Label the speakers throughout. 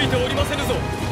Speaker 1: ついておりませぬぞ。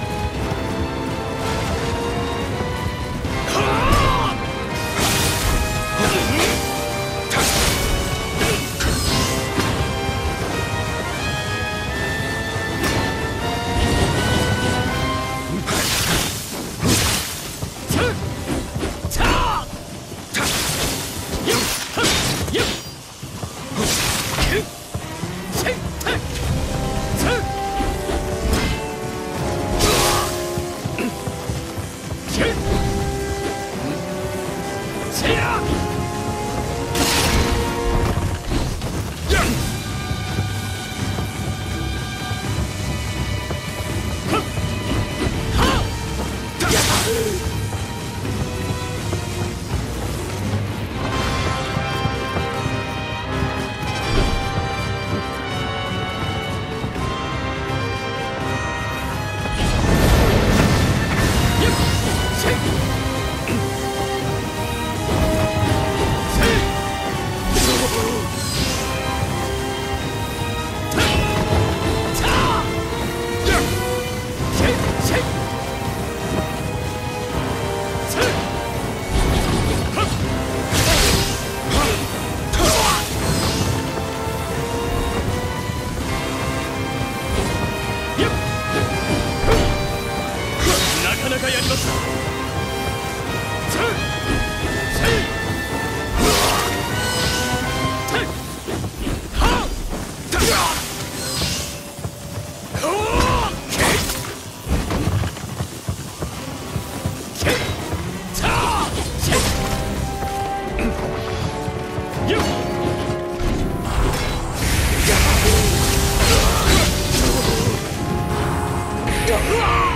Speaker 1: なかやりました。うわ